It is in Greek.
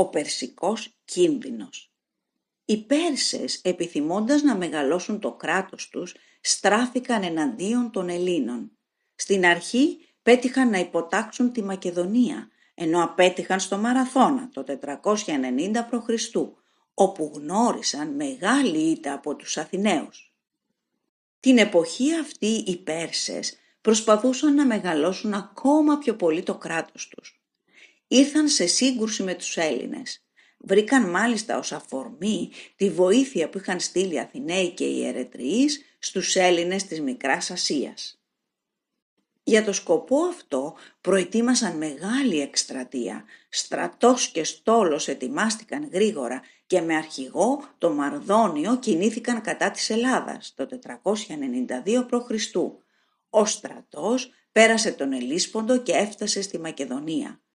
ο Περσικός κίνδυνος. Οι Πέρσες, επιθυμώντας να μεγαλώσουν το κράτος τους, στράφηκαν εναντίον των Ελλήνων. Στην αρχή πέτυχαν να υποτάξουν τη Μακεδονία, ενώ απέτυχαν στο Μαραθώνα το 490 π.Χ., όπου γνώρισαν μεγάλη ήττα από τους Αθηναίους. Την εποχή αυτή οι Πέρσες προσπαθούσαν να μεγαλώσουν ακόμα πιο πολύ το κράτος τους. Ήρθαν σε σύγκρουση με τους Έλληνες. Βρήκαν μάλιστα ως αφορμή τη βοήθεια που είχαν στείλει οι Αθηναίοι και οι Ερετριείς στους Έλληνες της Μικράς Ασίας. Για το σκοπό αυτό προετοίμασαν μεγάλη εκστρατεία. Στρατός και στόλος ετοιμάστηκαν γρήγορα και με αρχηγό το Μαρδόνιο κινήθηκαν κατά της Ελλάδας το 492 π.Χ. Ο στρατός πέρασε τον Ελίσποντο και έφτασε στη Μακεδονία.